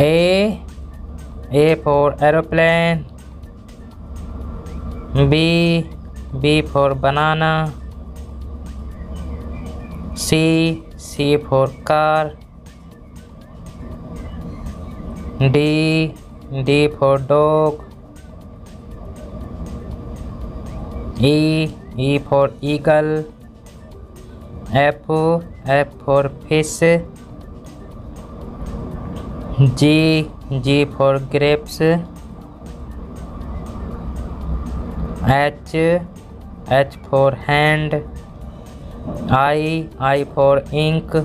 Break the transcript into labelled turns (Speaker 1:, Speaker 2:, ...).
Speaker 1: A A for aeroplane B B for banana C C for car D D for dog E E for eagle F F for fish G for grapes. H for hand. I for ink.